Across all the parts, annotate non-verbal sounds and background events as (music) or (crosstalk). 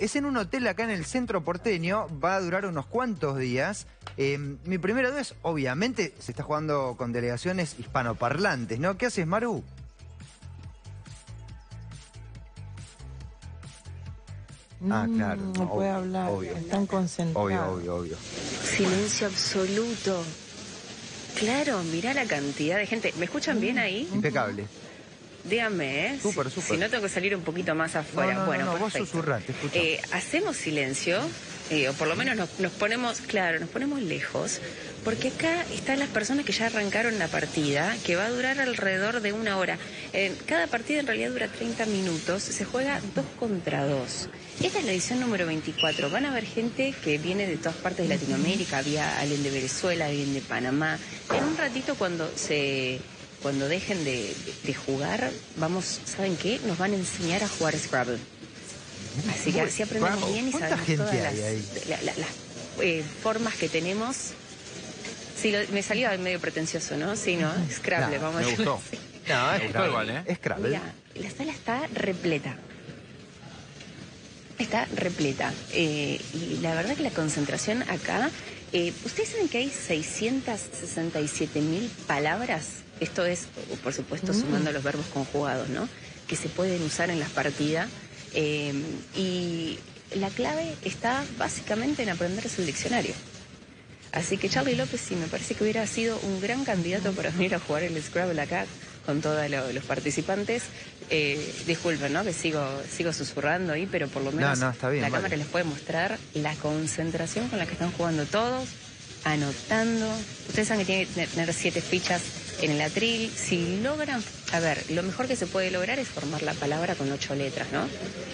Es en un hotel acá en el centro porteño, va a durar unos cuantos días. Eh, mi primera duda es, obviamente, se está jugando con delegaciones hispanoparlantes, ¿no? ¿Qué haces, Maru? Ah, Mm, claro, No no, puede obvio, hablar, obvio. están concentrados. Obvio, obvio, obvio. Silencio absoluto. Claro, mirá la cantidad de gente. ¿Me escuchan bien ahí? Impecable. Díganme, ¿eh? Súper, Si- súper. Si no tengo que salir un poquito más afuera. No, no, no, bueno, no, vos perfecto. susurrá, te escucho. Eh, hacemos silencio, eh, o por lo menos nos, nos ponemos, claro, nos ponemos lejos, porque acá están las personas que ya arrancaron la partida, que va a durar alrededor de una hora. Eh, cada partida en realidad dura 30 minutos, se juega dos contra dos. Esta es la edición número 24. Van a haber gente que viene de todas partes de Latinoamérica, había alguien de Venezuela, alguien de Panamá. En un ratito cuando se cuando dejen de, de jugar, vamos, ¿saben qué? Nos van a enseñar a jugar Scrabble. Así que así aprendemos bien y ¿Cuánta sabemos gente todas hay las, ahí? la- la- las, eh, formas que tenemos. Sí, lo- me salió medio pretencioso, ¿no? Sí, ¿no? Scrabble, No, vamos me a decirlo gustó. No, es gustó Scrabble. igual, ¿eh? Es Scrabble. Mira, la sala está repleta. Está repleta. Eh, y la verdad que la concentración acá. eh, ¿Ustedes saben que hay 667 mil palabras? Esto es, por supuesto, sumando los verbos conjugados, ¿no? Que se pueden usar en las partidas. Eh, y la clave está básicamente en aprenderse el diccionario. Así que Charlie López sí me parece que hubiera sido un gran candidato para venir a jugar el Scrabble acá con todos lo- los participantes. Eh, disculpen, ¿no? Que sigo, sigo susurrando ahí, pero por lo menos no, está bien, la vale. cámara les puede mostrar la concentración con la que están jugando todos, anotando. Ustedes saben que tiene que tener siete fichas en el atril. Si logran, a ver, lo mejor que se puede lograr es formar la palabra con ocho letras, ¿no?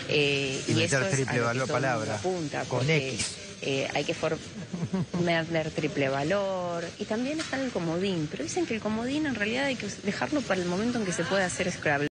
Eh, Y meter eso es triple valor palabra, apunta, con porque, X. eh, hay que formar (laughs) triple valor y también está el comodín, pero dicen que el comodín en realidad hay que dejarlo para el momento en que se pueda hacer Scrabble.